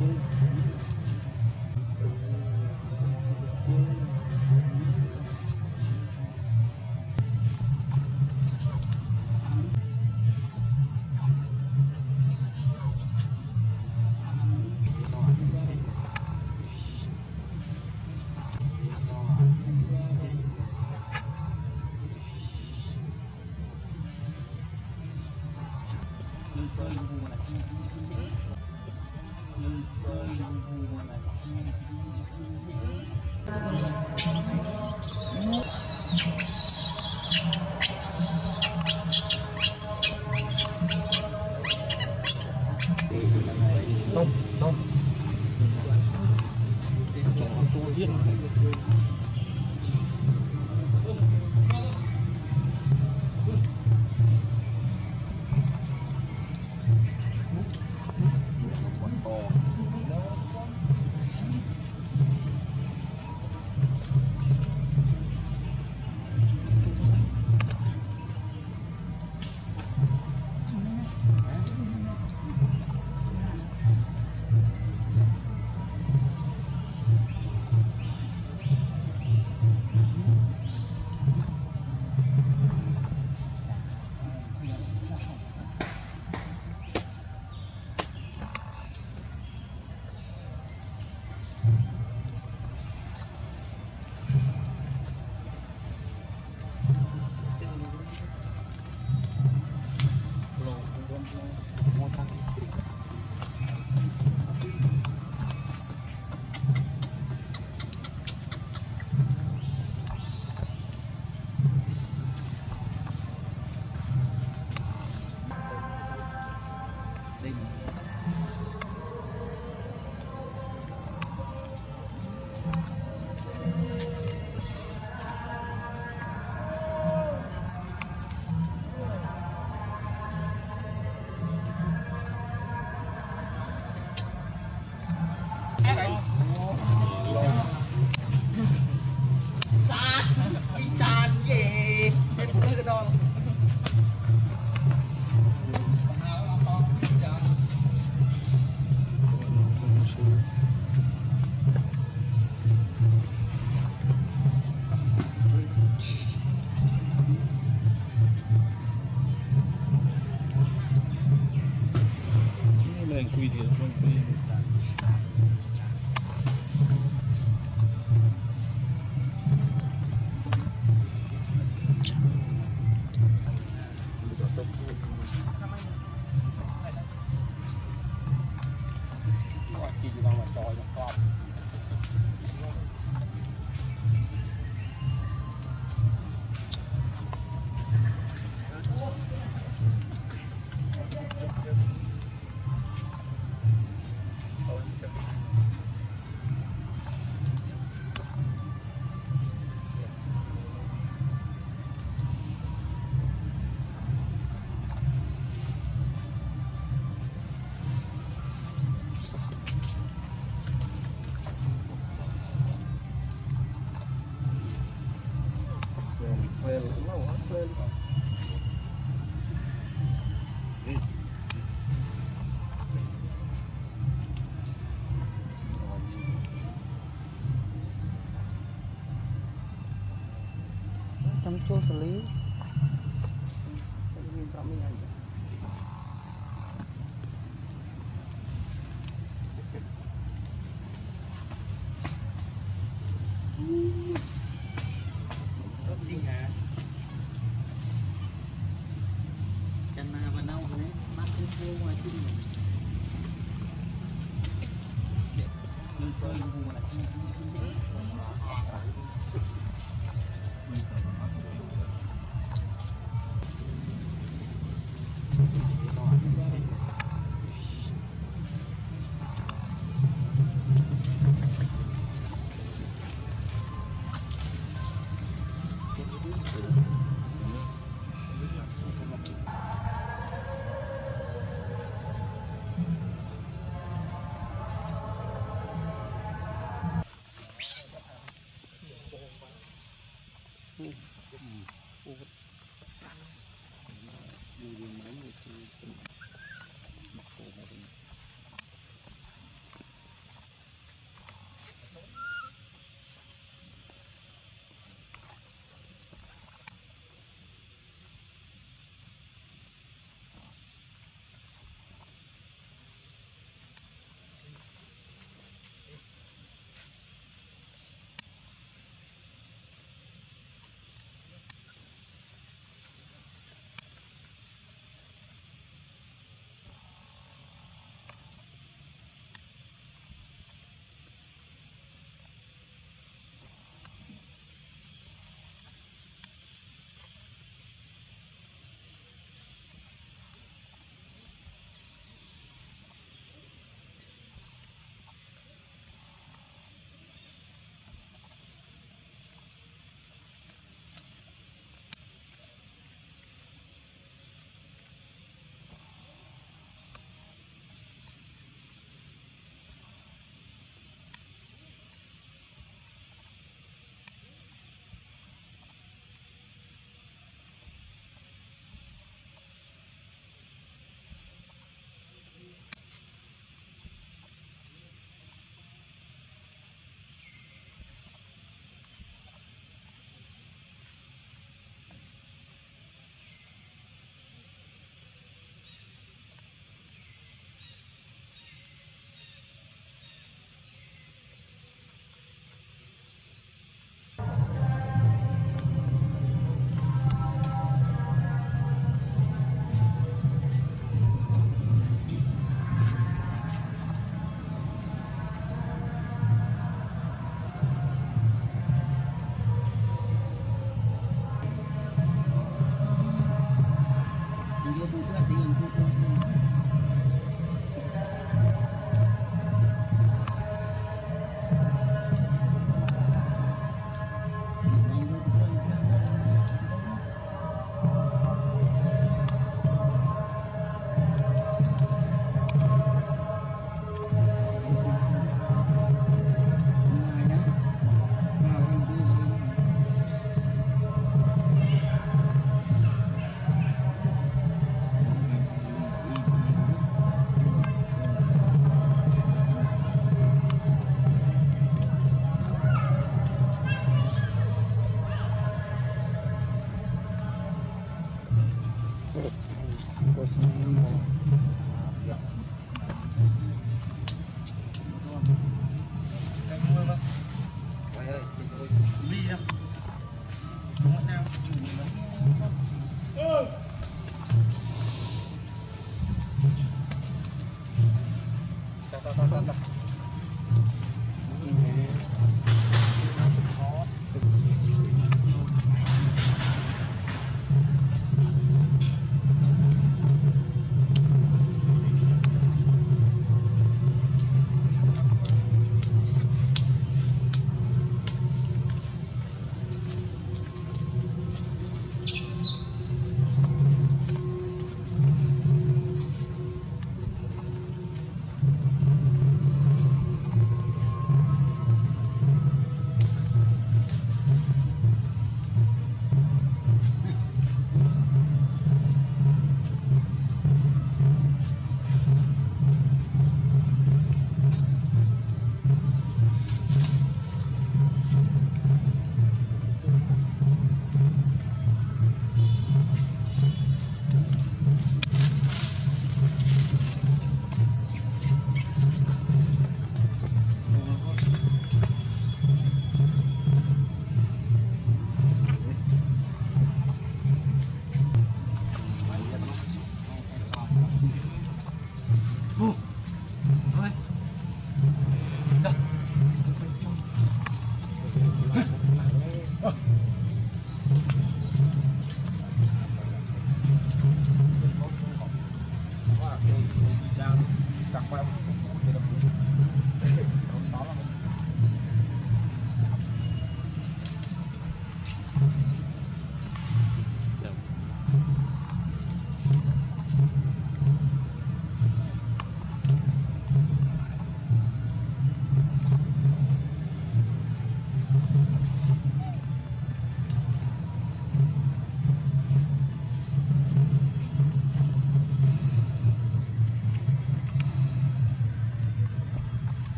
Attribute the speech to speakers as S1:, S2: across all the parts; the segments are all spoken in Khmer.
S1: mm you.
S2: leave.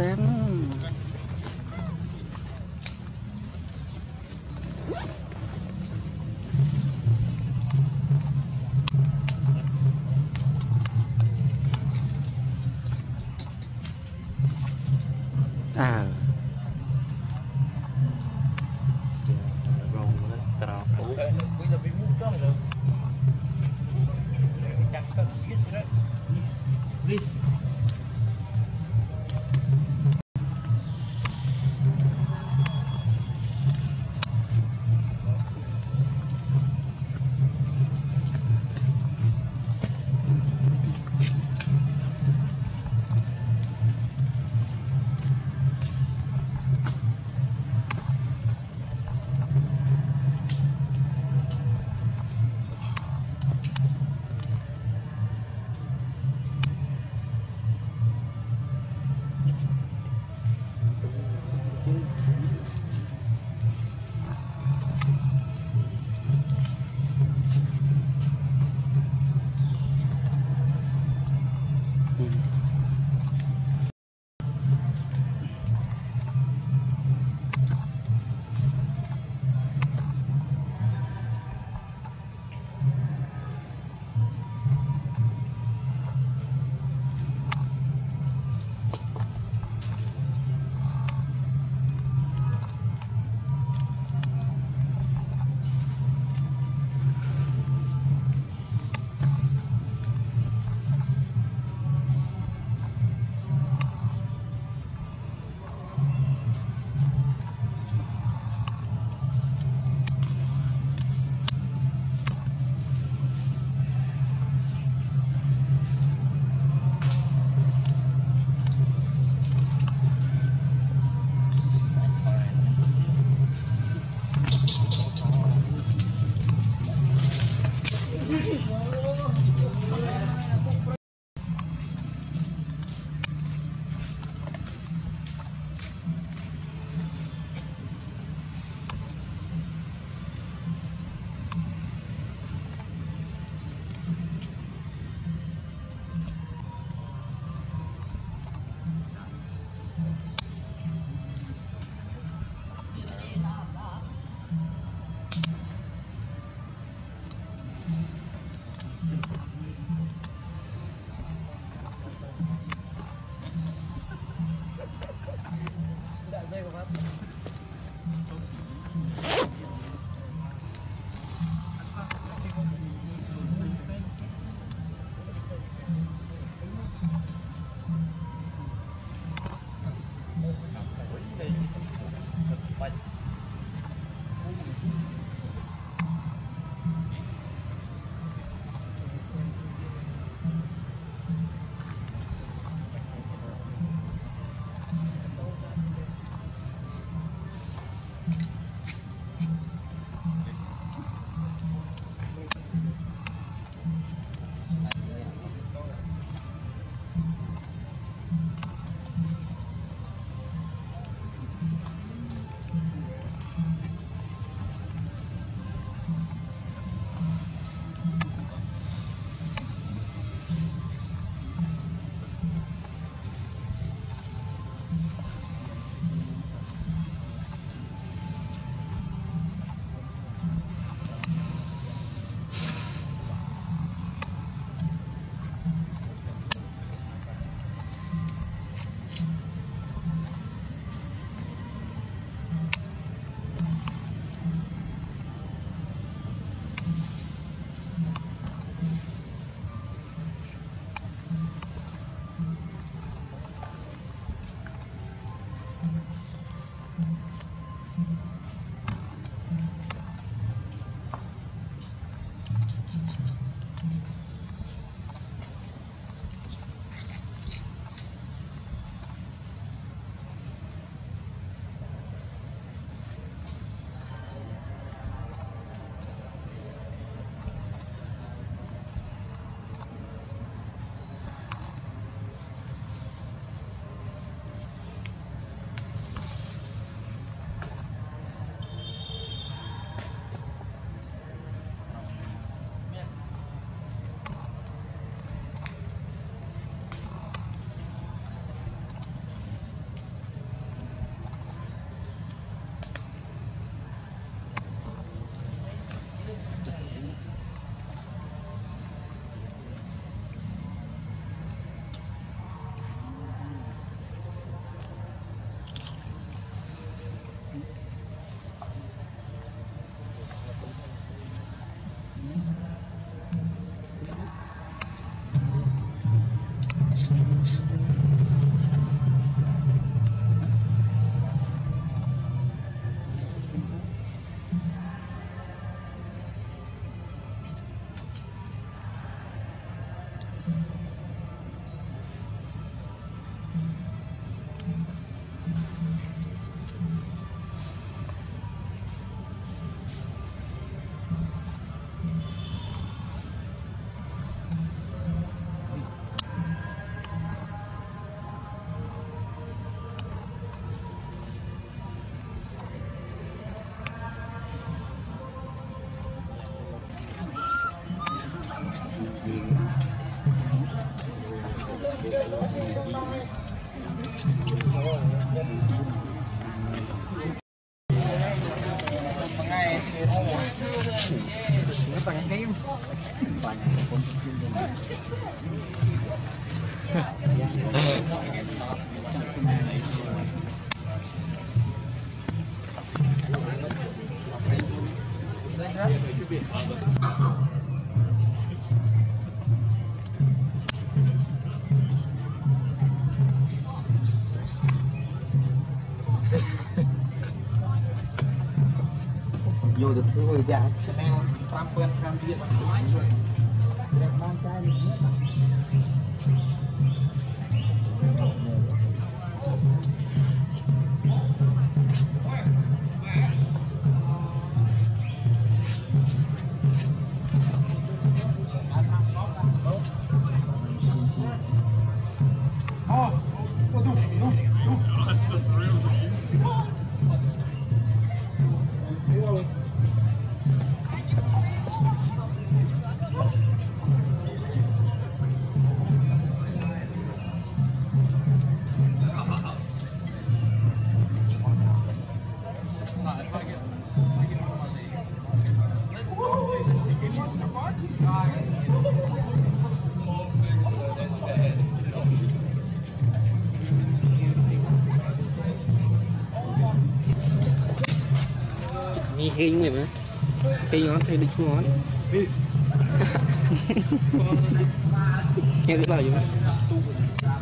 S2: anos
S3: được được rồi dạng cho nên quan quân sang viện rồi ហ៊ីងមួយមើលហ៊ីងអត់ធ្វើដូចឈ្មោះអត់ខ្ញុំទៅបើយូរ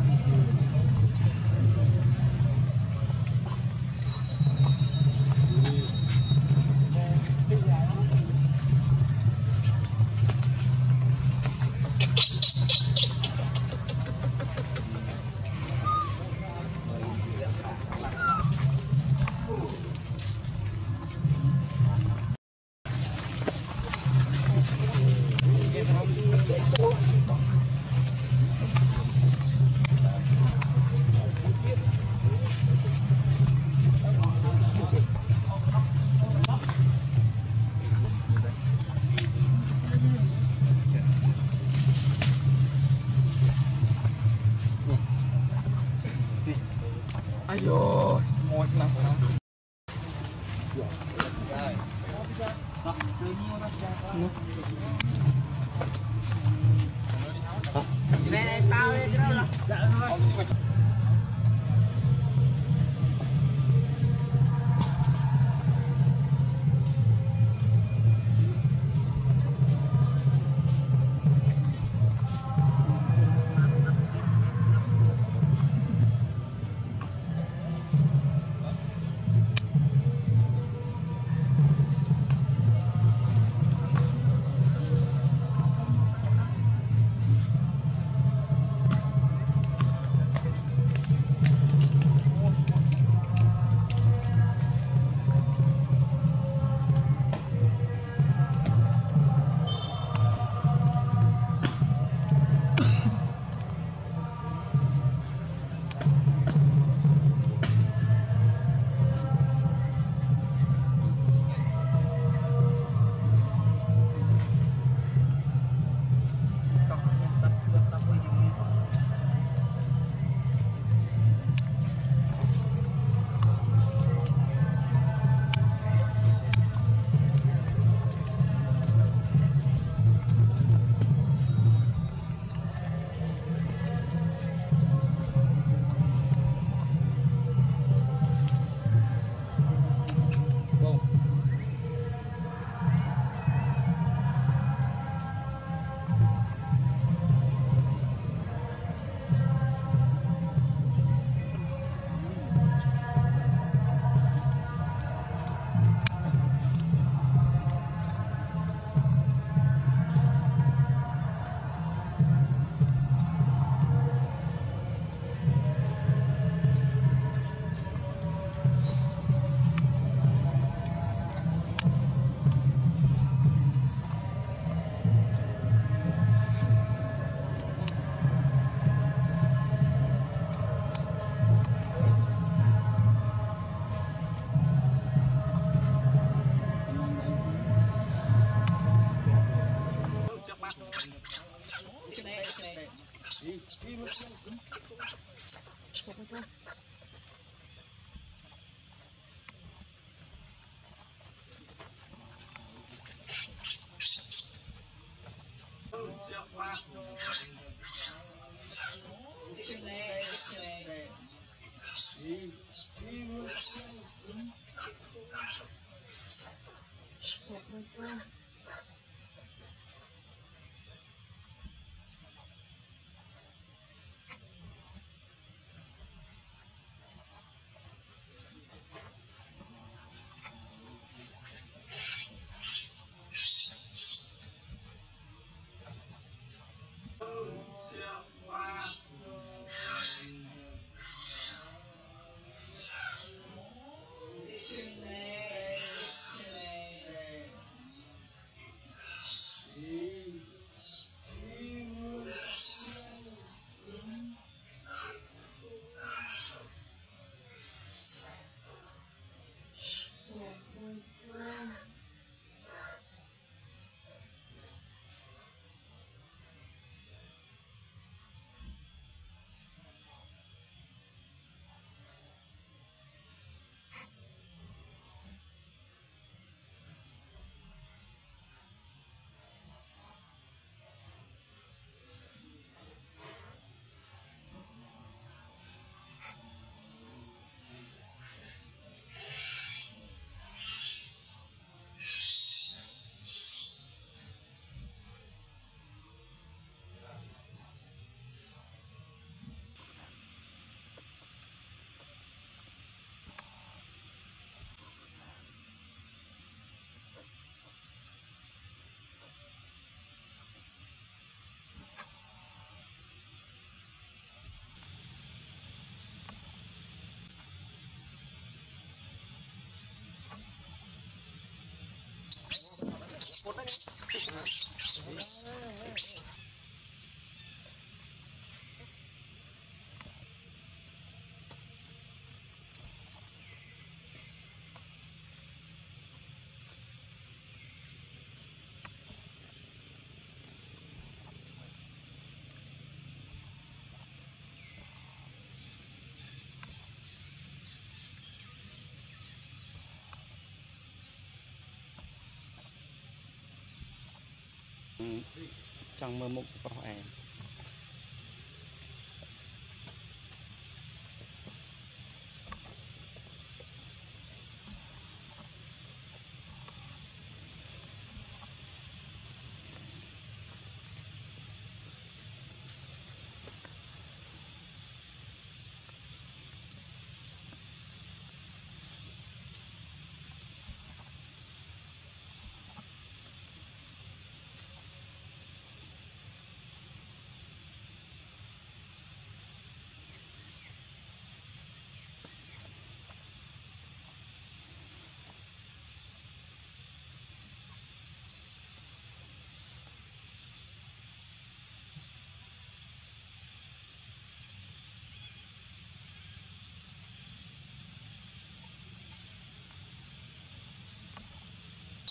S2: ចង់មើលមុខប្រុសឯង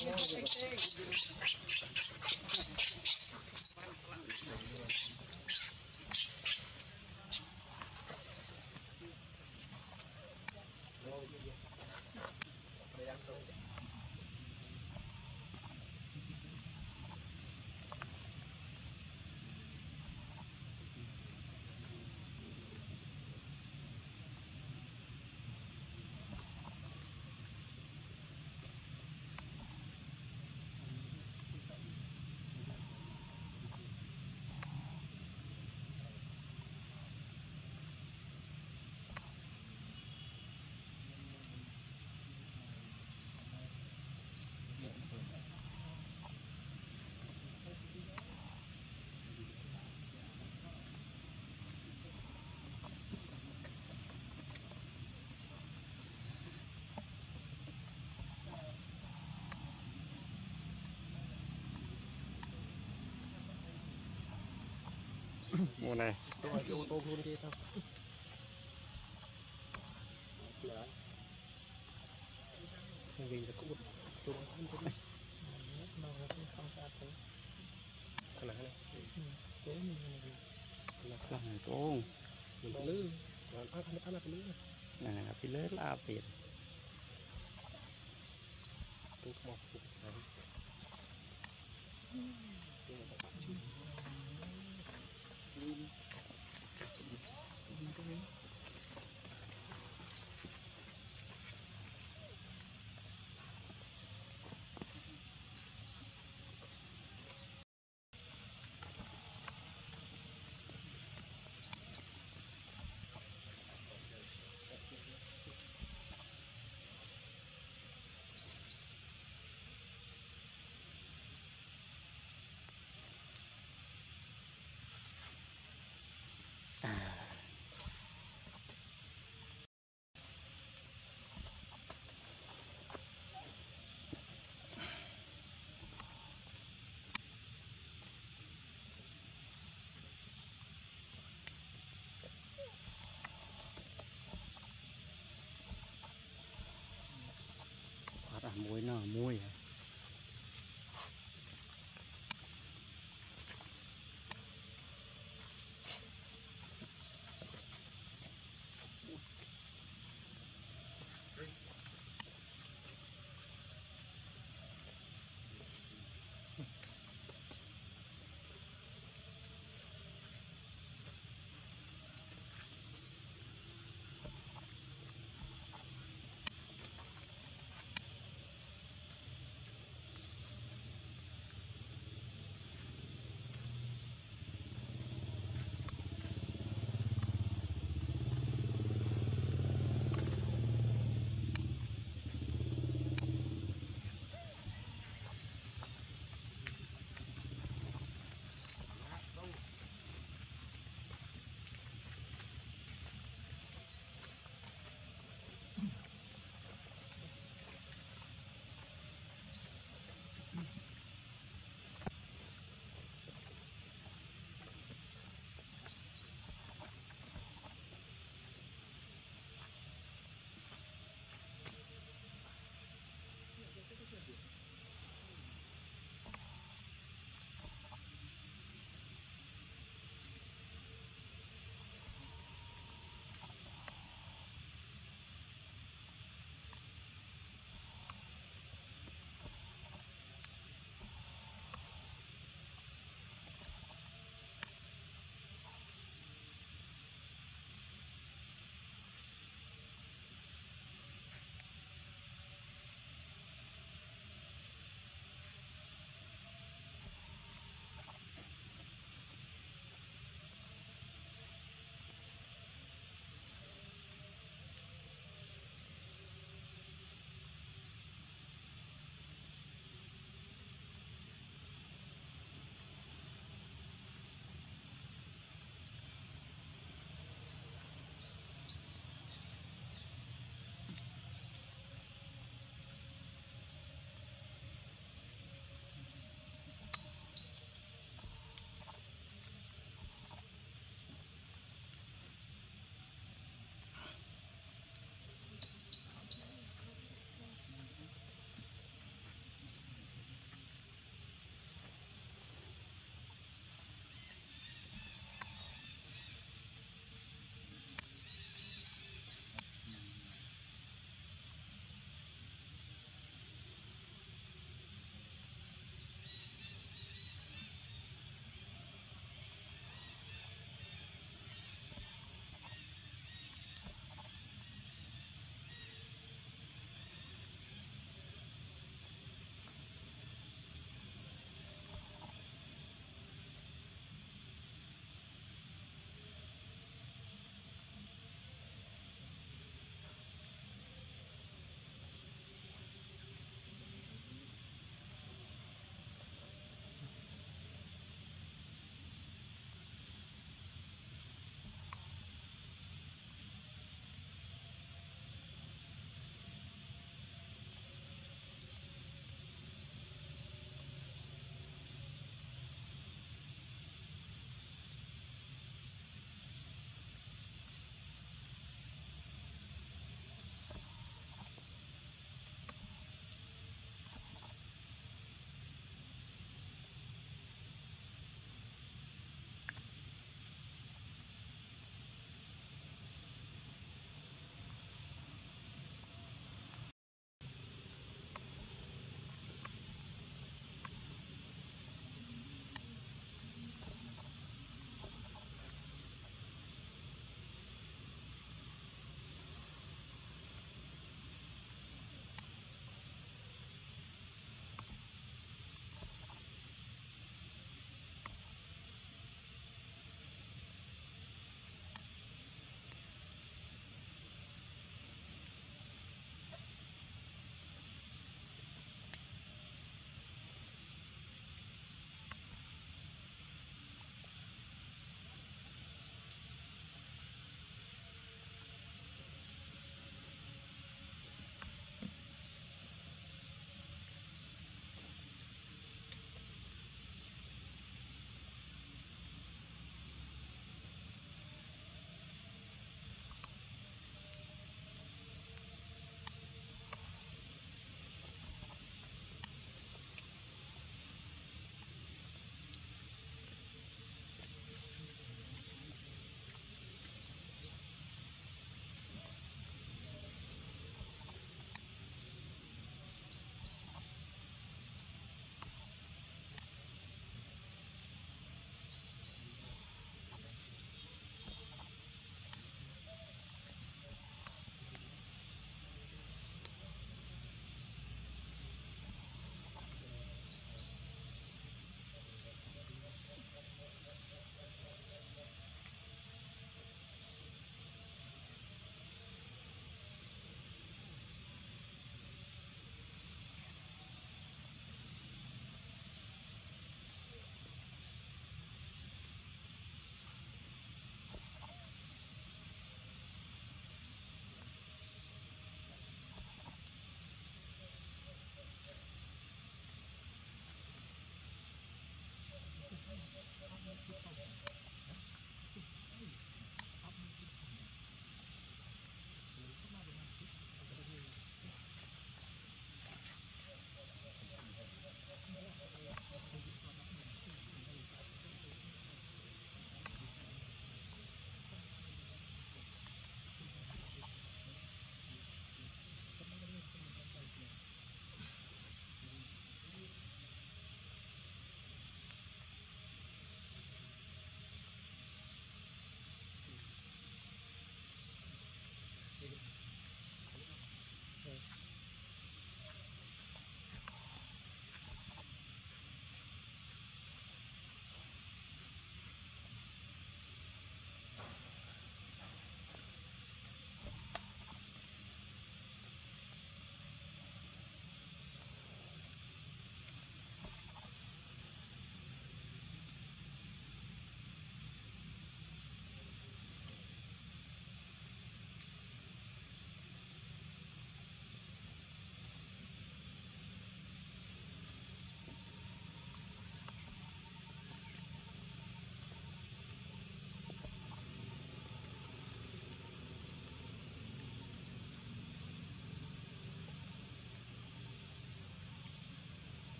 S2: It's interesting taste. mùa này
S1: ô tô luôn kia thôi mình là cũng tôi đang sẵn cái này nó cũng không sao thế cái này này thế mình là sao
S2: này
S1: mình phải lưới còn ăn ăn ăn là phải lưới
S2: này à phải lưới là biển
S1: tôi không
S2: មួយណោះមួយហ៎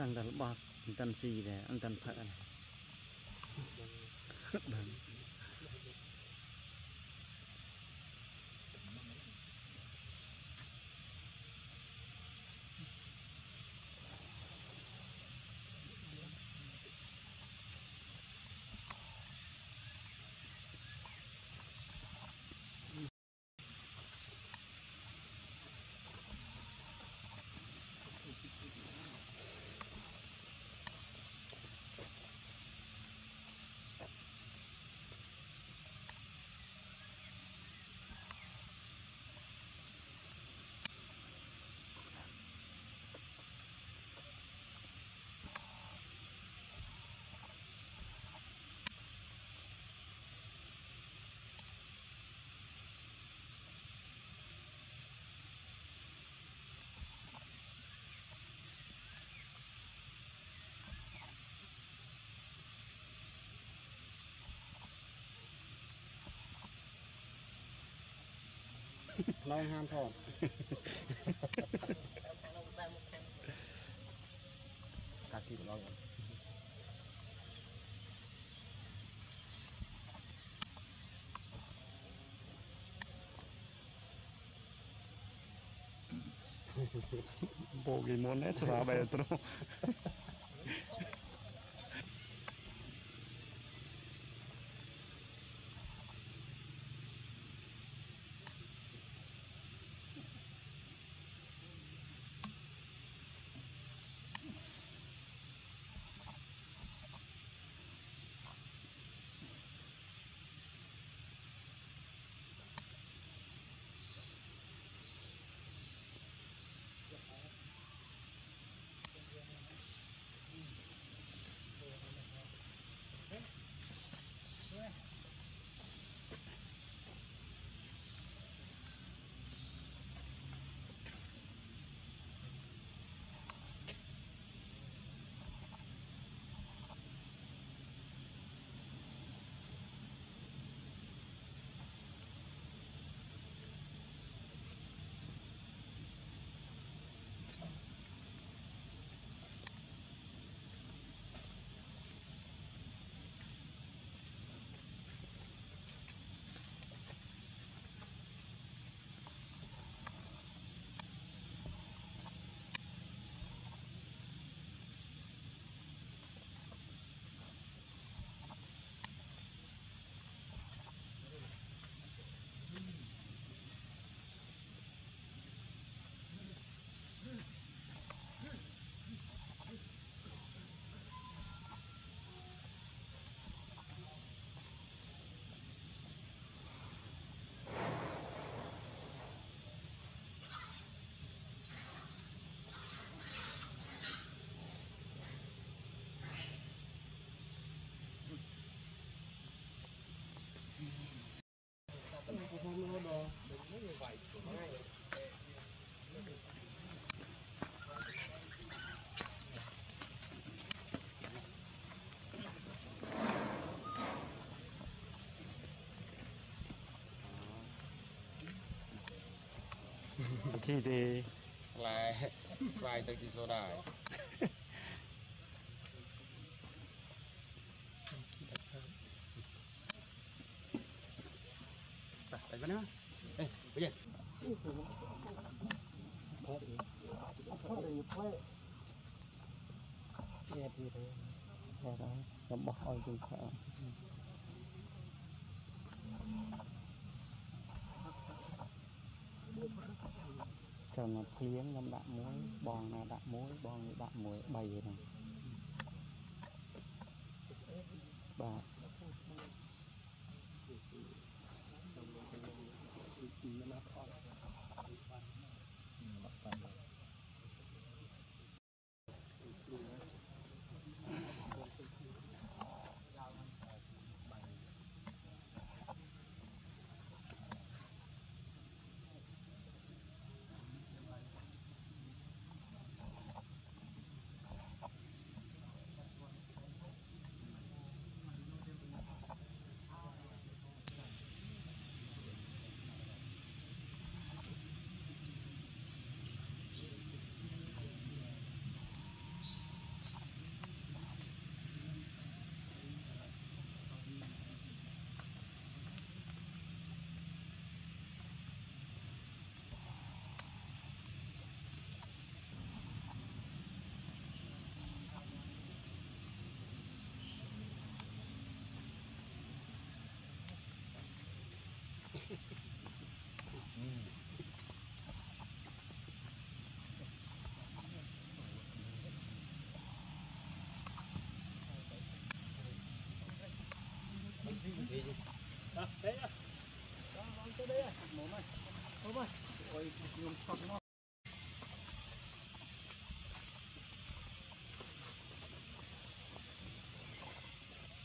S2: ដឹងតែរបស់អន្តិនស៊ីដែរអន្តិនផឹកហ្នឹង
S3: เราห้ามทอดกากินเรา
S2: โบกีมอนเนี่ยสบายตรงจีดี
S3: ลายลายตะกี้โซดา
S2: ចំណត់ភ្លៀងខ្ញុំដាក់មួយបងណាដាក់មួយបងនេះដាក់មួយ3ហ្នឹង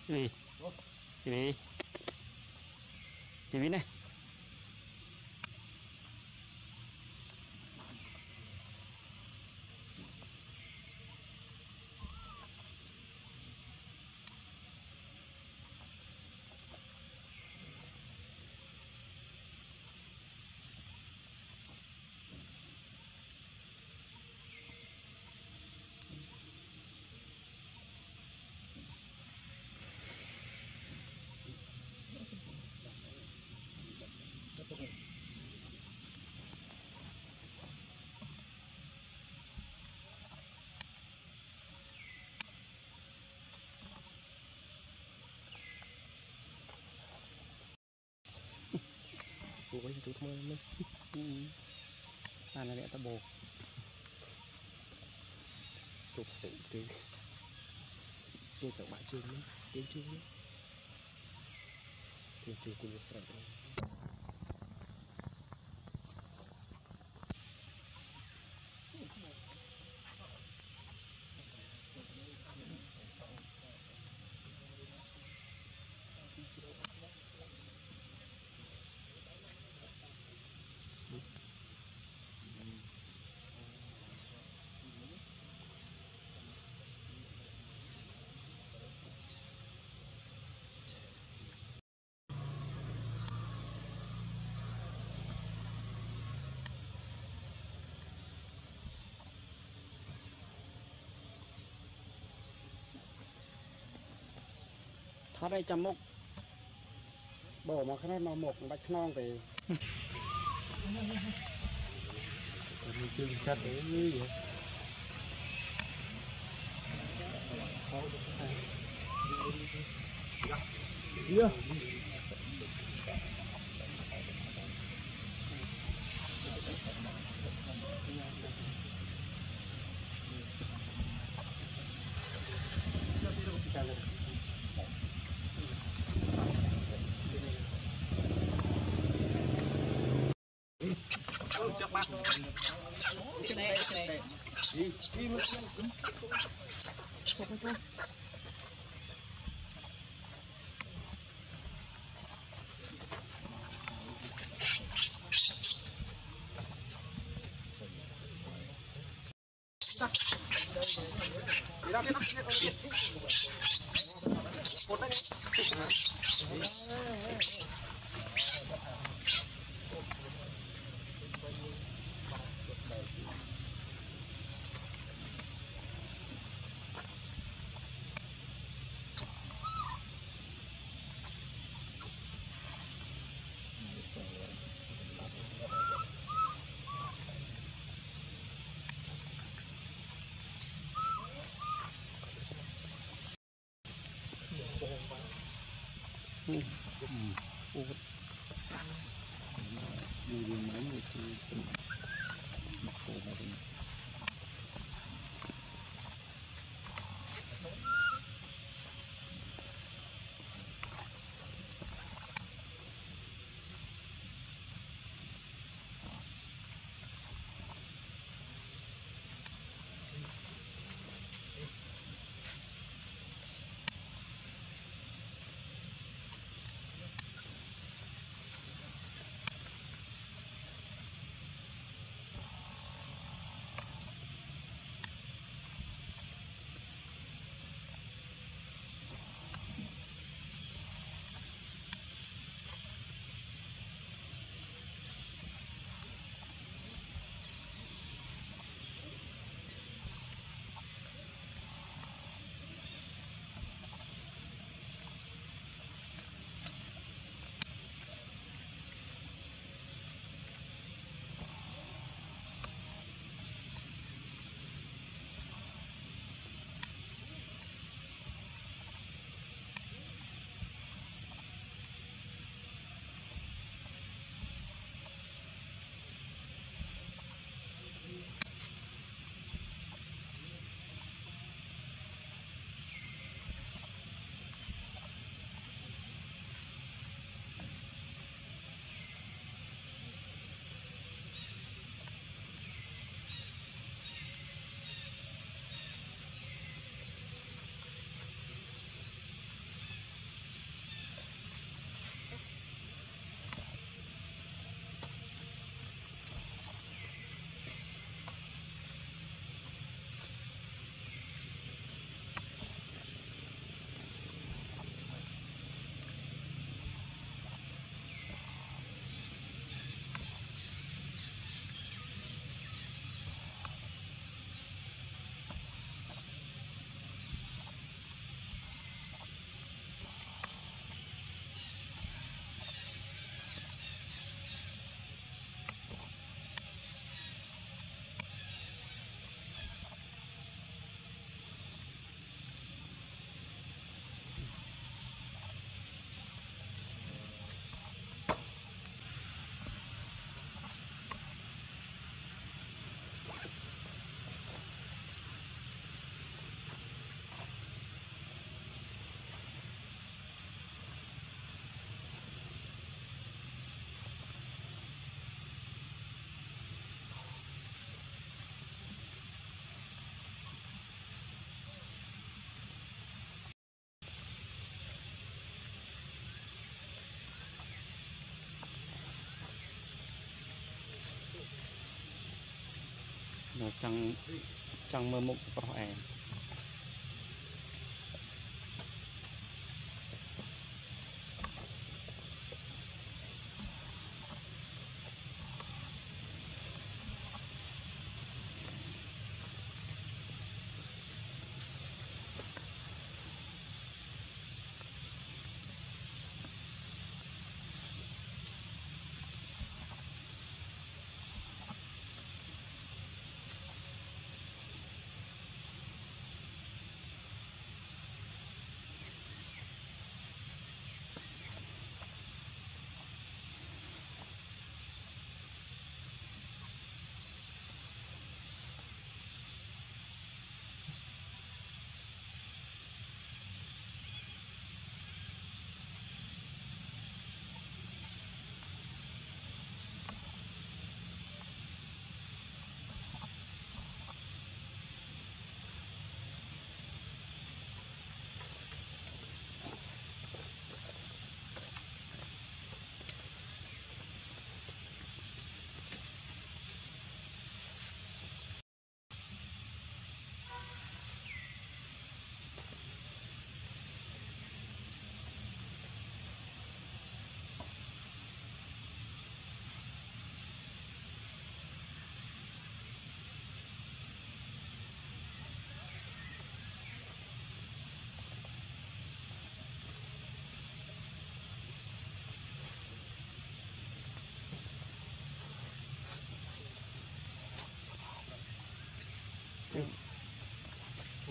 S2: chị Bì chị Bì chị Bì này
S1: វិញទូថ្មនេះ
S2: អានរយៈតបោក
S1: ទុកទៅគេគេទៅបាក់ជើងនេះគេជើងនេះគេជើងគូស្រែកនេះ
S3: ត់ឲ្យចាំមុខបោមកខ្នងមកមុខមិនបាច់ខ្នងទេ
S1: នេះជើងចាត់អីយ៉ាយ៉ា
S2: い
S4: い
S1: いい
S2: ចង់ចង់មើលមុខប្រុសឯង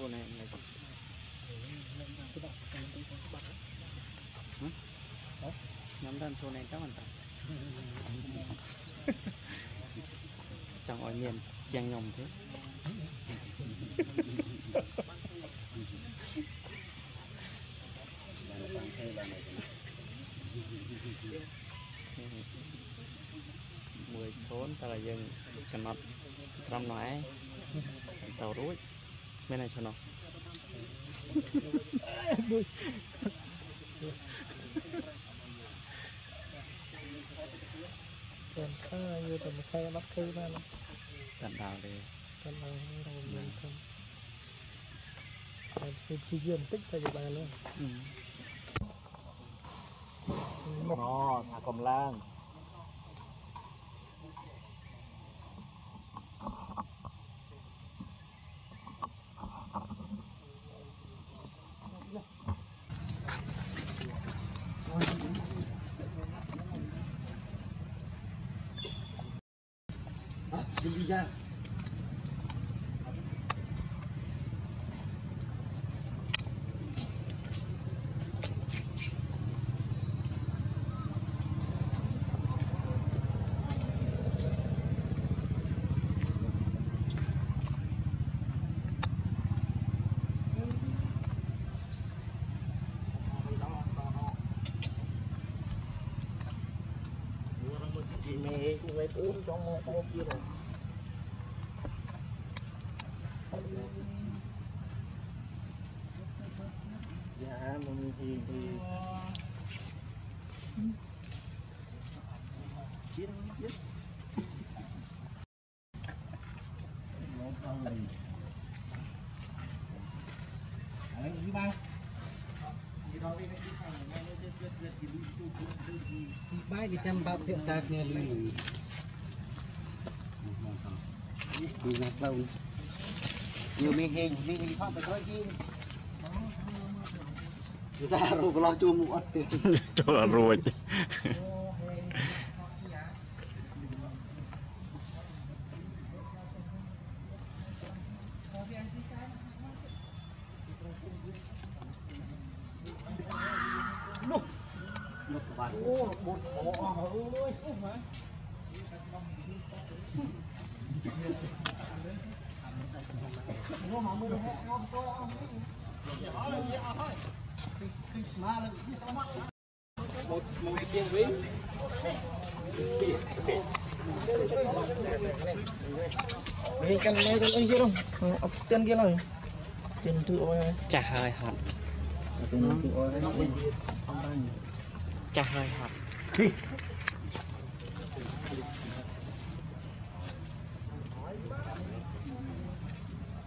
S2: con này này con 남단 돈에 따만다. chẳng ở miền chàng nhồng thế mười chốn ta là dân cần nọt trăm nói tàu rúi bên này cho nó
S3: cần khá như tầm khai bắt khư ra nó
S2: tận đào để tận đào
S3: như là
S2: mình không
S3: mình chỉ diện tích tại địa luôn
S2: nữa ừ. nó thả cầm lan
S3: lấy uống cho nó kia này dạ mình thì thì biết biết nó con này đấy đi ba
S4: đi đâu đi đi
S3: ba cái trăm bao thiện sạc nghe มีนักลงอยู่มีเฮงมีเฮงทอดไปร้อยกินจะรู้ก็รอจูมอดเตื
S2: อนตัวรวย
S3: một
S1: một tiếng với
S3: đi căn kia đâu ốc tên kia rồi tiền hơi
S2: hạt chả hơi hạt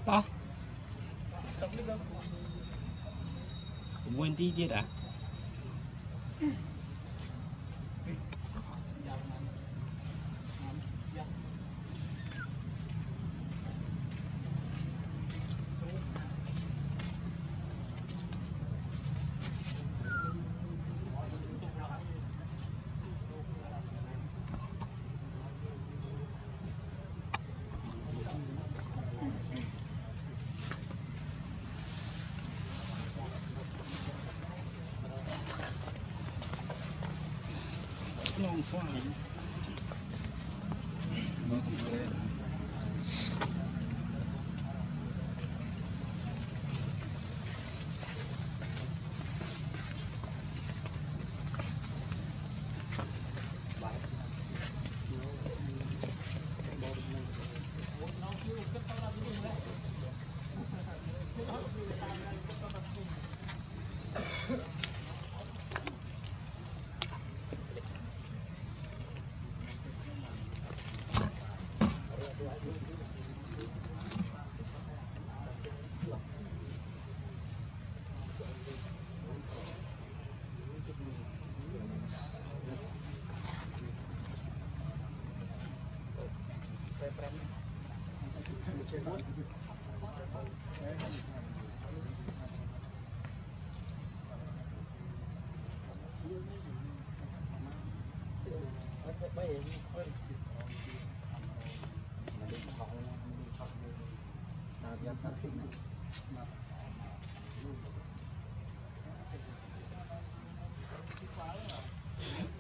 S3: Đó.
S1: digit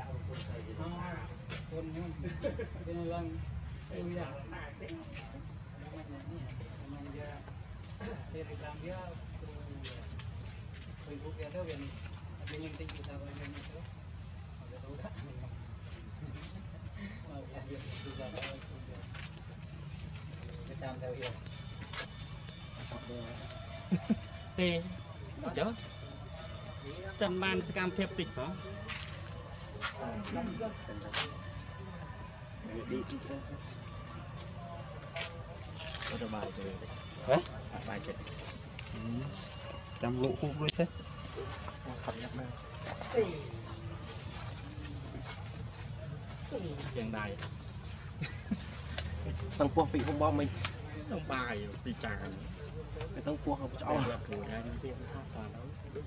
S2: ទេអ
S4: ញ
S2: ្ចឹងចាំបានសកម្មភាពតិចផង đi
S3: đi
S2: có đâu bài chơi
S3: hả
S2: bài chơi
S3: trăm lũ khu đuôi thế
S2: chẳng đài
S1: tăng quốc bị không bom mình
S2: đông bài bị tràn
S1: cái tăng quốc không cho là
S2: của nhà nhân viên hát vào đó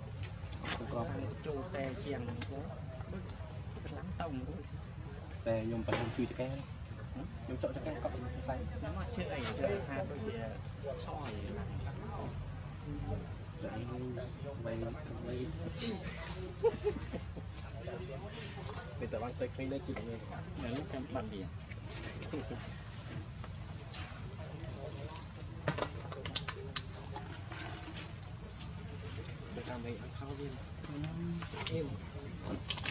S1: còn
S2: chỗ xe chiang ខ្លាំងទៅមួយខ្ស
S1: ែខ្ញុំប្រហែលជួយចកែខ្ញុំចកចកែកប់ខ្សែខ
S2: ្ញុំអត់ជឿអីជឿថាដូចជាថយឡ
S1: ើងតែវិញវិញពេលតើបានសេគ្រីនេះជីវិតខ្
S2: ញុំខ្ញុំខ្ញុំបានវាត
S1: ែតាមវិញអត់ខោវិញ
S2: ខ្ញុំ
S1: អេ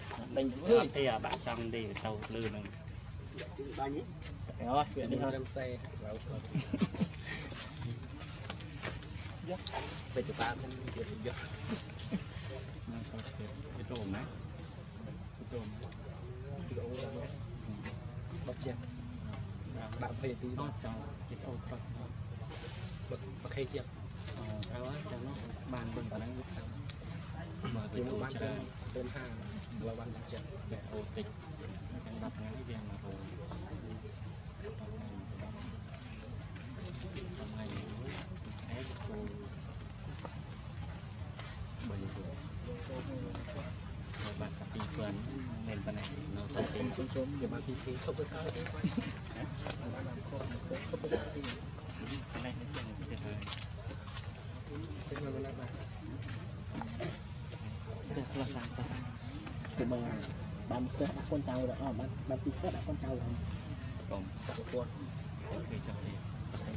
S2: ដេញទៅអត់ទេដាក់ចង់ទេទៅលឺនឹង
S3: បាញ់នេះ
S2: អូវានេះ
S1: រំសេឡើងយកបិទបាក់នឹងយកយក
S2: មកទៅទៅទៅណាទៅ
S1: ទៅបបជា
S2: ដាក់
S1: 20នាទីនោះ
S2: ចង់ជិះអូទៅ
S1: បបខេជាអូ
S2: ត្រូវហើយចាំនោះបានបឹងប៉ណ្ណឹងមកទៅបានទ
S1: ៅហាងមួយបានដាក់ចិត្ត
S2: វាអូតិចចឹង10ថ្ងៃវាមកអូថ្ងៃមួយថ្ងៃទៅគោបីគោបាត់តែពីរពាន់មិនប៉ុណ្ណានៅតែពី
S1: ជុំជុំយកមកពីទីសុខទៅហើយបានបានខោទៅសុខទៅទីនេះ
S2: នេះចឹងទៅហើយ
S1: ចឹងមកណាបាទ
S2: ទៅស្លាប់តាមទៅ
S3: ទៅបងបានផ្ទះដាក់កូនចៅរបស់បានបានទីផ្ទះដាក់កូនចៅរបស់
S2: បងគ
S1: ាត់គាត់
S2: គេចង់នេះ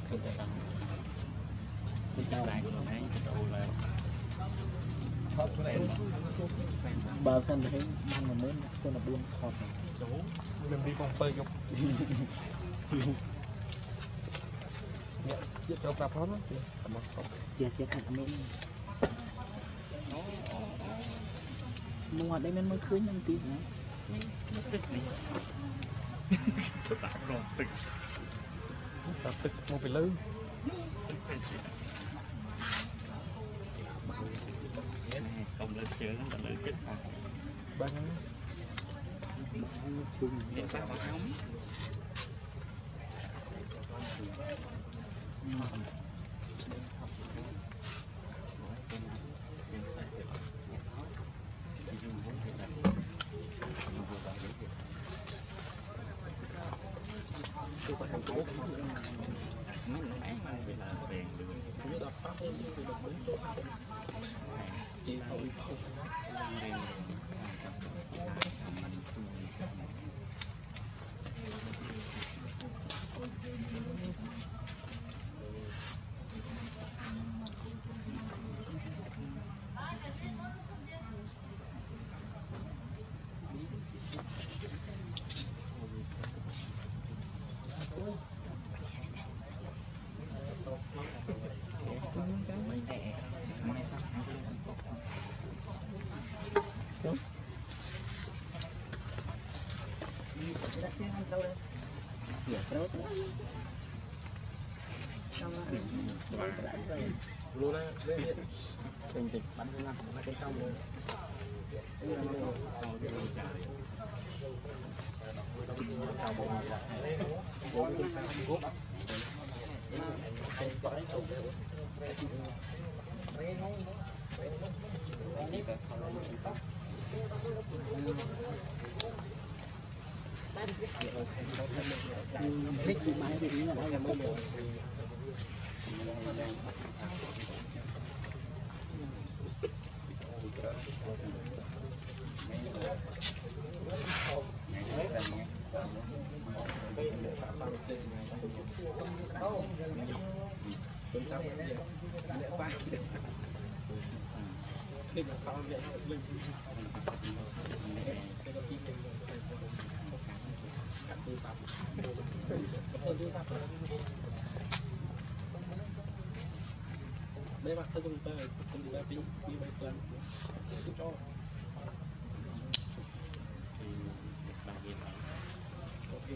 S2: ខ្ញុំទៅតាម
S3: កូនចៅដែរ
S2: ខ្លួនឯងទៅអូឡើយ
S3: ថតខ្លួនឯ
S2: ងបើ
S3: សិនតែបាន10000គុណ14ថត
S1: ចូលខ្ញុំពីបងបើយកអ្នក
S3: យកចូលប្រាប់ផងណាមកស្គប់ជាជាខាងនោះនោះអត់មានមើលឃើញនឹងទីណា
S2: ទឹកនេះទៅដាក់ក្រំទឹក
S3: ដាក់ទឹកមកពីលើ
S2: ទឹកពេញជាតិកុំលើជើងទៅលើចិត្ត
S3: បាញ់ជុំនេះតែមកខ្ញ
S2: ុំ
S1: luôn đấy tình tình bắn lên ngang bắn trên trong rồi
S3: đây
S1: bạn thấy công tơ công tơ pin như vậy tuần cho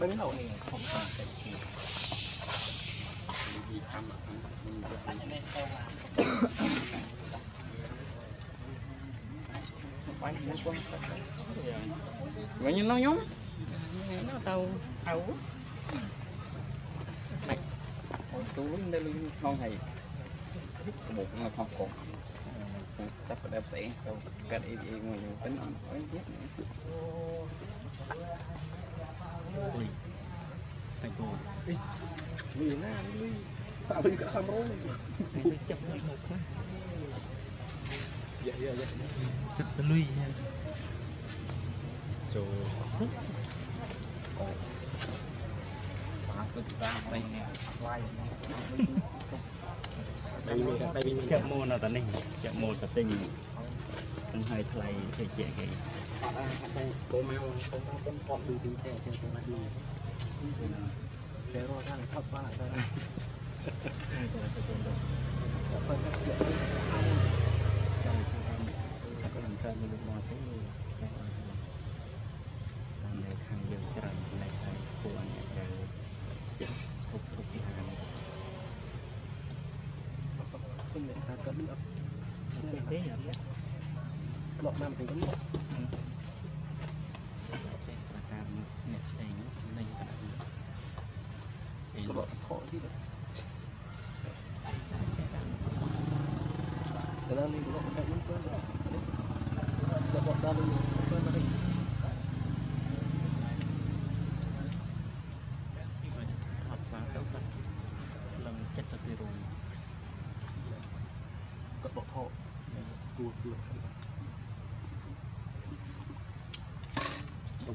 S1: bánh lẩu này không cần phải chi
S3: vậy nhìn nó nhúng
S2: nó tàu tàu này
S3: con xuống đây luôn không thầy một là không còn tất cả đẹp sẽ cái đi đi ngoài tính ăn nói tiếp nữa
S2: អុយតែគោ
S1: អីលុយណាលុយសាក់លុយកាក់500លុយ
S2: ចាប់មកមកណា
S1: យ៉ាយ៉ាយ៉ា
S2: ចិត្តលុយចូលអូបានស
S3: ិក្សាតែនេះស្វាយតែនេះត
S1: ែនេះចាប់
S2: មកនៅតែនេះចាប់មកតែទិញខ្ញុំឲ្យថ្លៃគេជាគេ
S1: តែកុំមកទៅទៅពត់ពីទីតែទៅទៅមកតែរត់ដល់ថប់បានតែទៅទ
S2: ៅទៅ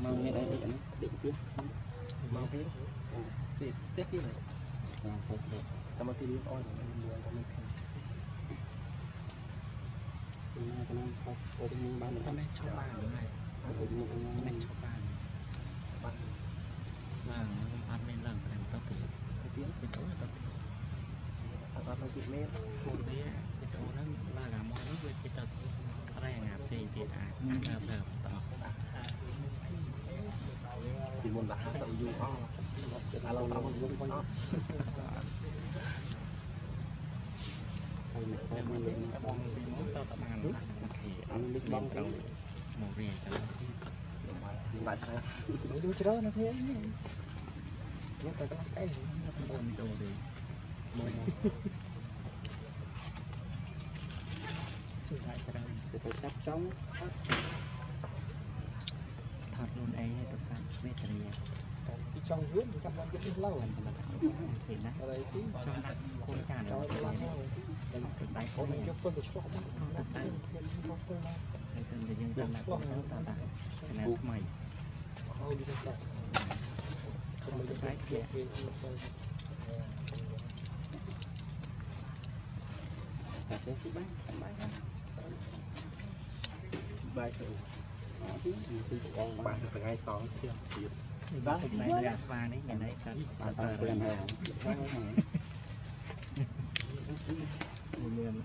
S1: មកមានអីតិចអា
S3: នេះតិចទៀត
S2: មកព
S1: េលពេលទៀតគេតាមមកទីរៀងអស់មួយមួយតែមិនខានខ
S3: ្ញុំកំព
S1: ុងខកពុកនឹងបាននេះឈប់បា
S2: នហើយ
S1: ពុកនឹងនេះឈ
S2: ប់បាន
S1: បាន
S2: ឡើងអត់មានឡើងតែតោះទៀត
S1: ទៀត
S2: ទៅតោះទៅ
S1: អត់បានទៀតមែន
S2: ពូនេះទៅហ្នឹងឡើងអាមកនោះវាទៅរែងអាផ្សេងទៀតអាចទៅទៅតោះ
S1: ពីមុនដាក់50យូរអស់ឥឡូវដល់យូរវិញអស់ហើយមកមើលបងពីមុ
S2: នតើតបានមកគេអត់លិចបងត្រូវមករៀនទៅ
S1: បាត់ណាយូរច្រើ
S3: នណាស់នេះយកតែកន្លះអី
S2: បងមិនចូលទេម
S1: កម
S2: កទៅចាប់ចង់អត់ veternya trong huyết
S3: thì trong huyết rất lâu
S2: ở
S1: đây thì
S2: con cả đó là cái tay con này cho con được
S3: chọc con
S2: tay
S3: con con
S2: cái chân thì nhưng con là con ta ta
S1: cho nên
S2: mày
S1: không được cái kia Hãy
S3: subscribe cho kênh Ghiền Mì
S1: Gõ Để không bỏ lỡ những video hấp dẫn
S3: ពីបងបាន
S1: ថ្ងៃសងទៀតទៀត
S2: បាទថ្ងៃនេះអាស្វានេះមានន័យថាបានតែរៀនហើយមាន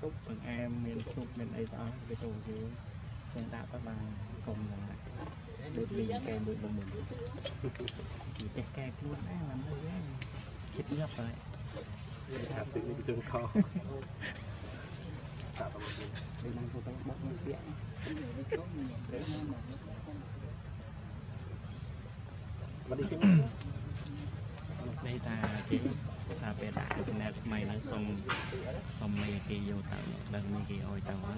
S2: សុបបង្អែមមានជប់មានអីស្អស់វាចូលយើងចឹងដាក់ទៅបានកុំណា
S4: ដូចលីកែ
S2: ដូចមុនគឺចេះកែខ្លួនដែរមិនដឹងទេចិត្តញាប់ហើយ
S1: ថាទីនេះជើងខោតាប់ទ
S3: ៅវិញនឹងទៅបោះមួយពាក់នេះតាគ
S2: េថាពេលដាក់ចំណែកថ្មីហ្នឹងសុំសុំមេគេយកទៅដឹងមេគេអោយទៅហ្នឹង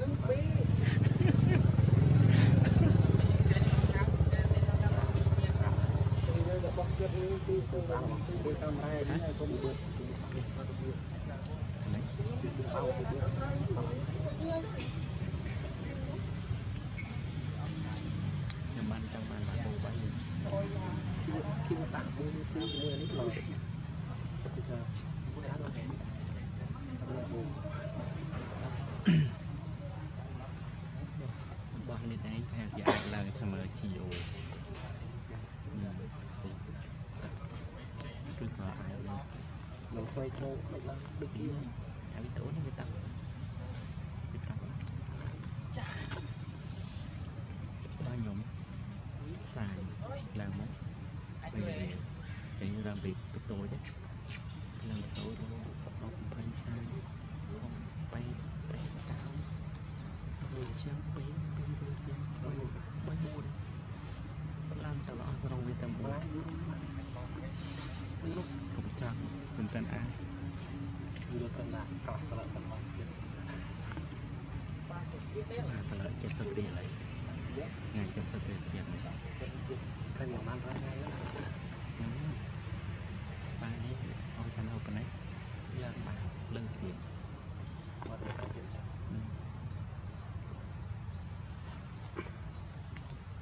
S4: នឹងពី
S1: របស់ជិតនេះគឺទៅតាមរ៉ែនេះកុំបឺត好。
S2: តែរឹងពីតូចតូចឡើងតូចដល់10 20 30ផងបែបបែបតោមួយចឹងពីរពីរចឹងបីបីមួយឡើងទៅអស់សរងវាតែមួយលោកកំចាំងមិនតាន់អា
S1: គឺរត់ទៅណាកោះស្លាកសម្បត្តិទៀត
S4: បាទ
S2: ស្លាក70រៀលហើយថ្ងៃ70រៀលទៀតនេះតែ
S1: ប្រហែលថ្ងៃហ្នឹង
S2: លឹងខ្លួនម
S1: កទៅសាច់ទៀតចាមកទ
S2: ៅ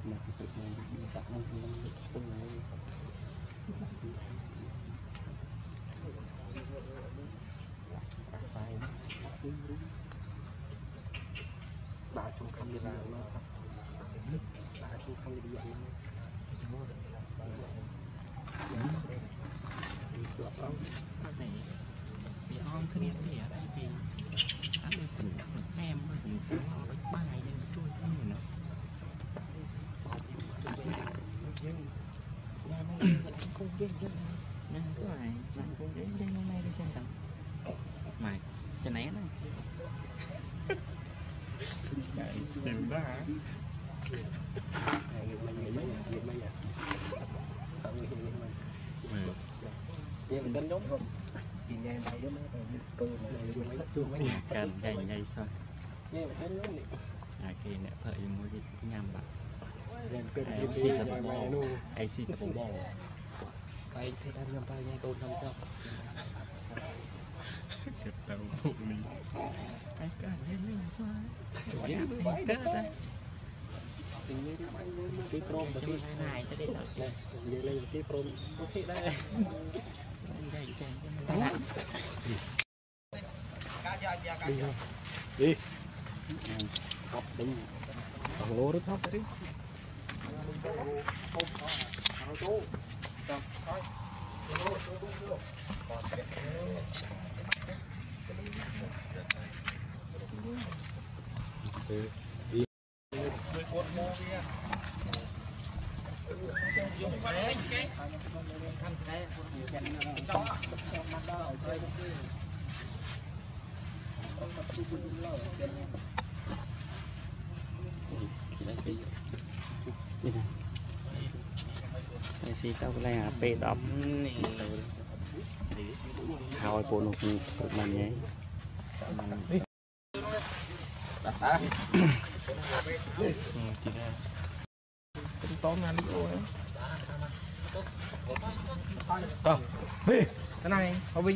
S1: មកដាក់មកខ្លួនទៅខ្លួនហើយអាស្រ័យអា
S2: ស្រ័យ
S1: ដាក់ជុំខាងនេះមកសាច់ដាក់ជុំខាងនេះមក
S2: គ្នាទេអីគេអត់មានប្រែមដូចស្មោះដូចបាយ
S1: dành ngày
S2: dành sao à kia nè phải mua gì cũng nhầm bạn ai xin tập bò ai xin tập bò
S1: ai thì ăn nhầm tay nghe tôi không cho
S2: cái tàu phụ mình ai cả lên lên sao ai cả ta
S1: cái prom và cái này tới
S2: đây rồi
S1: vậy là cái prom có thể đây
S2: đây chàng
S1: đi
S2: học
S1: đúng còn lô rất thấp đấy đi
S4: Hãy subscribe cho
S3: kênh Ghiền Mì Gõ Để không bỏ lỡ những
S4: video hấp dẫn
S2: si tao cái này p đóng
S1: hào
S2: bộ nục của mình nhé
S3: tóm đi cái này, Hobby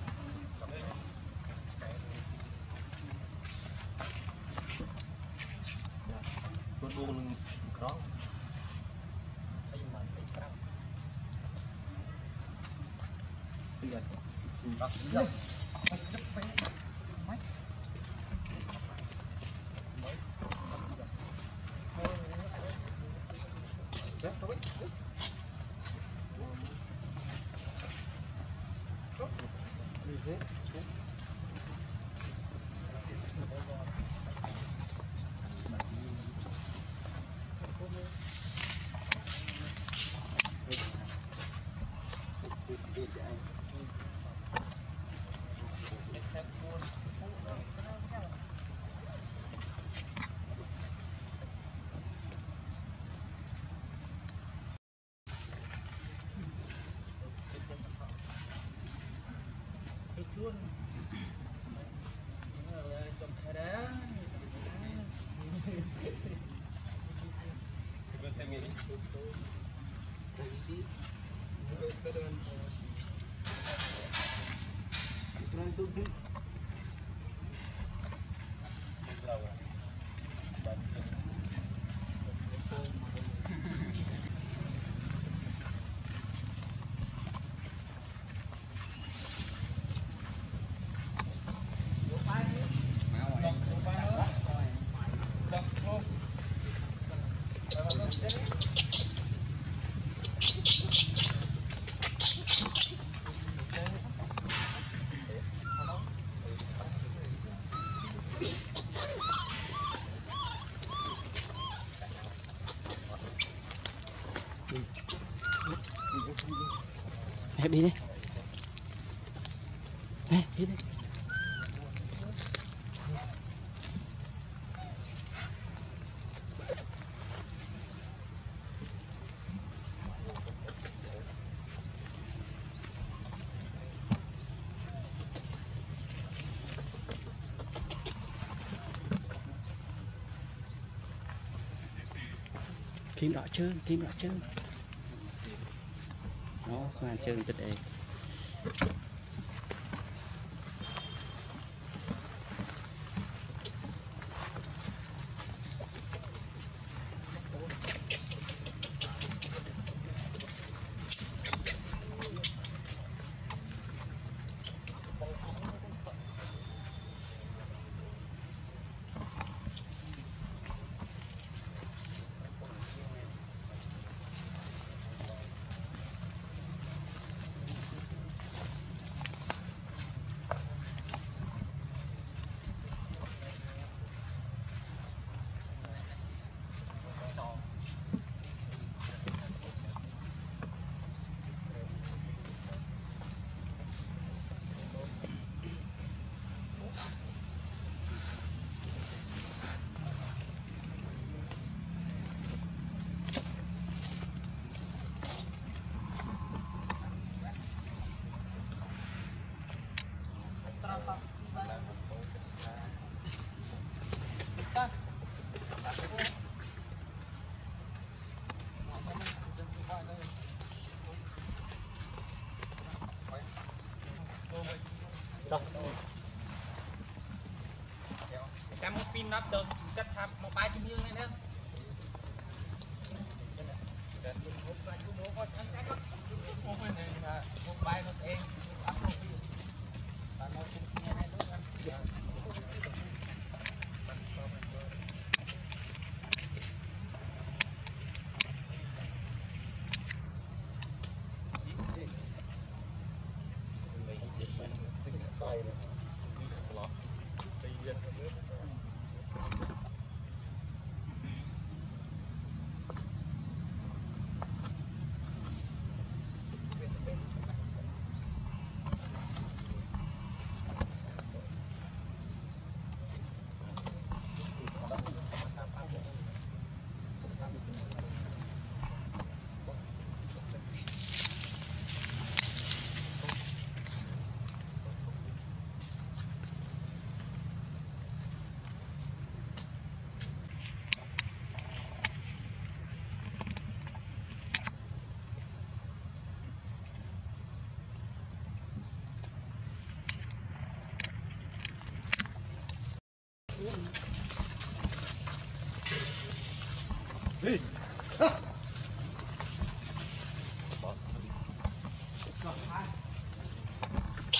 S4: veterans
S2: គីមដកជើងគីមដកជើងអូស្មានជើងទឹកអី
S4: knocked him.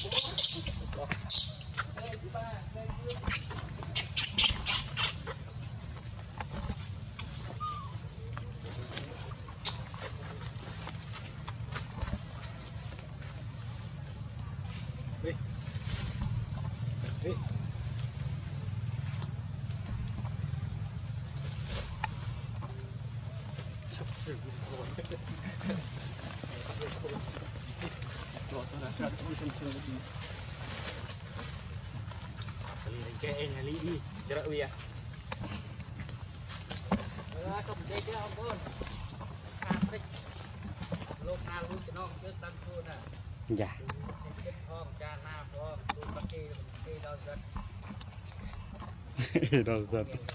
S4: Thank you.
S2: you know that.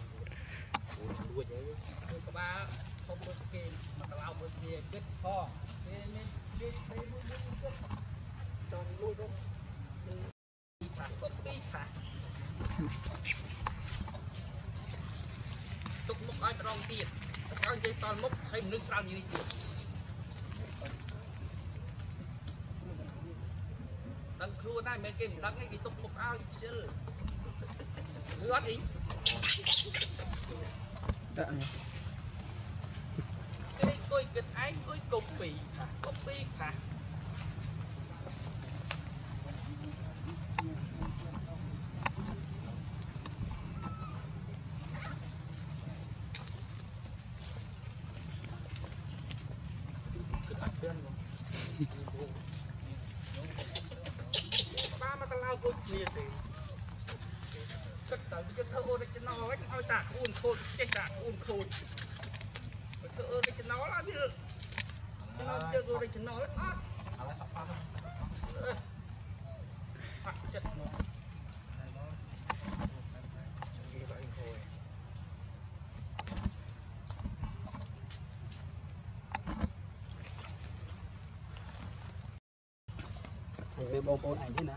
S4: វាបងប្អូនអញទេណាអ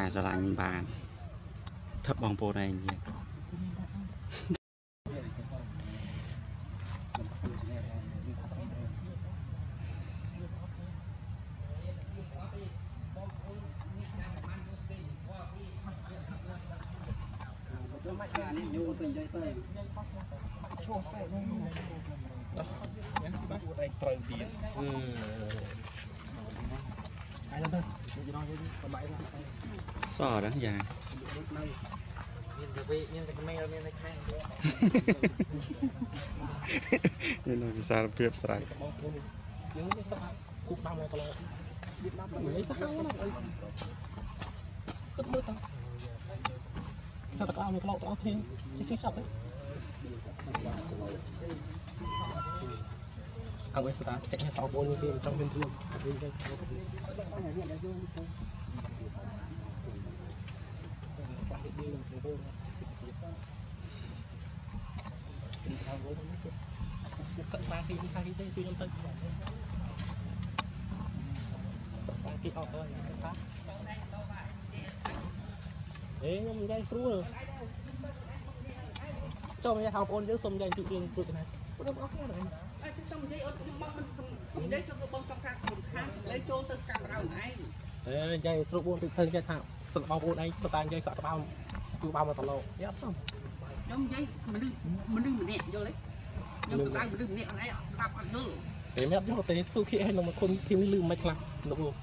S2: ាស្រឡាញ់បានថឹបបងប្អូនឯង
S4: យ៉ាង
S1: ស្បាក់តែត្រូវទៀត
S4: អឺ
S1: អាយទៅនិយាយដល់គេបបាយ
S2: សអរយ៉ាង
S1: ម
S4: ានទៅវិញមានតែក
S3: ្មេង
S4: មានតែខាង
S3: នេះ
S2: នៅវិសាលភាពស្រ័យ
S1: យើងនេះសោះគូដាំមកកន្លងទៀតដាំទៅនេះសោះណាទឹកមើលតោះចាប់តកោមកក្លោកតោះគ្នាជិះជិះចាប់ទេ ông ấy sao chạy tàu bôn như kia trong bên thương cận ba khi hai khi tư năm tư sang kia họ thôi phát thế nhưng mình đây xuống rồi ចុះមកយកហៅបងអូនយើងសូមយកជួបរឿងព្រឹកណាបងប្អូនគ្នាហ្នឹងអត់ទៅន
S4: ិយាយអត់ខ្ញុំមកមិននិយាយទៅបងសំខាន់សំខាន់លេចូលទៅកាមេរ៉ាខ្លួនឯង
S1: អេនិយាយគ្រូបួនទៅឃើញចេះថាសឹកបងប្អូនឯងសឹកតែនិយាយសក់ក្បាលគឺបោមកតឡោយកអត់សមខ
S4: ្ញុំនិយាយមនុស្សមនុស្សម្នាក់យល់ទេខ្ញុំទៅដៅមនុស្សម្នាក់ឯងអត់ស្ដាប់អត់យល់
S1: តែមិនយល់ទេសួរគេឯងនឹងមកគុំធីមលឺមិនខ្លះលោក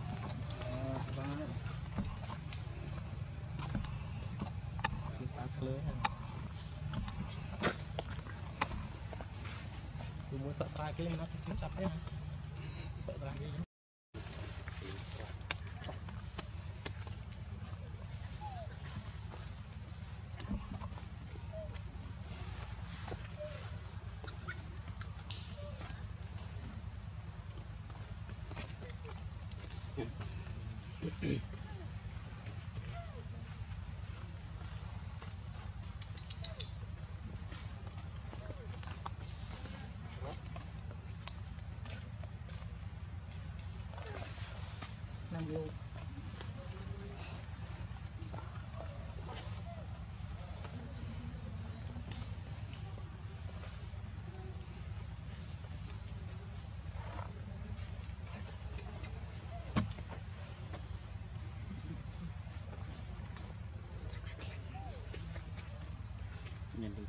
S1: आगे मना तो चाहते हैं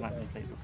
S2: Latin, please.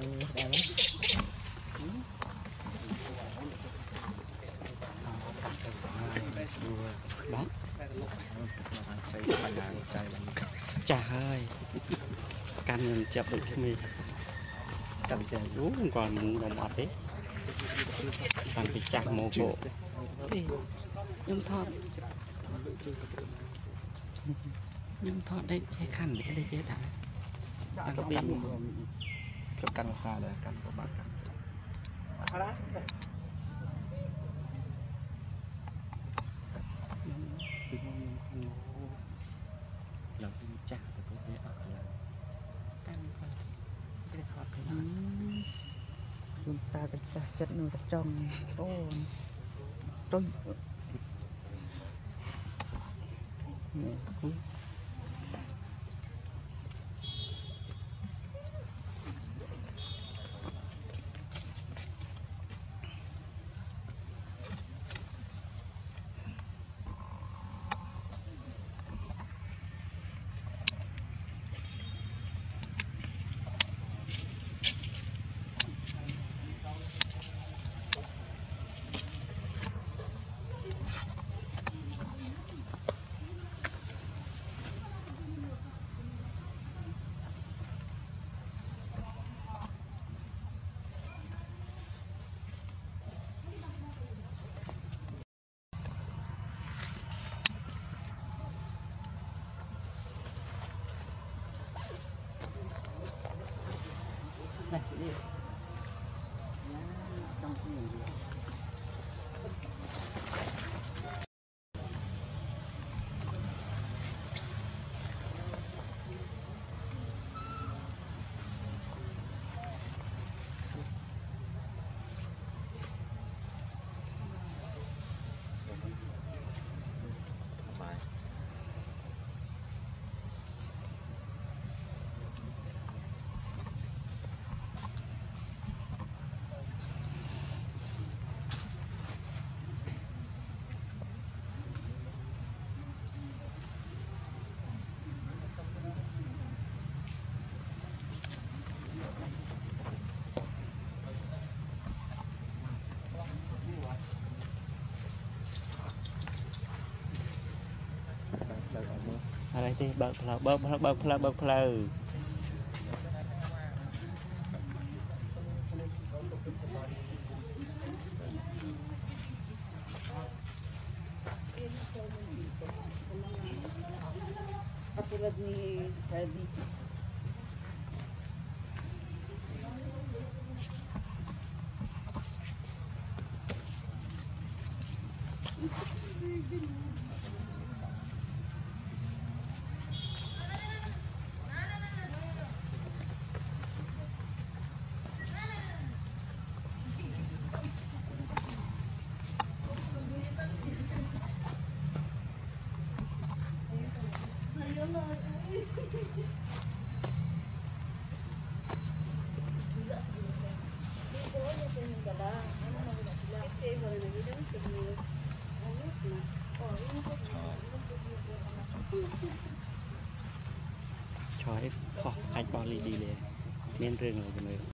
S2: ចា
S5: ស់
S2: ហើយកាន់នឹងចាប់ដូចគ្នា
S3: កាន់ចាស់យ
S2: ូរគាត់មិនរំអត់ទេកាន់ពីចាស់មកពួកទេខ្ញុំថតខ្ញុំថតដេកចេះខាន់ដេកចេះដាក់
S3: តាំងពី Sekan sadar kan pemakan.
S2: អីទេបើកផ្លូវបើកផ្លូវបើកផ្លូវបើកផ្លូវรีดีเลยเน้นเรื่อง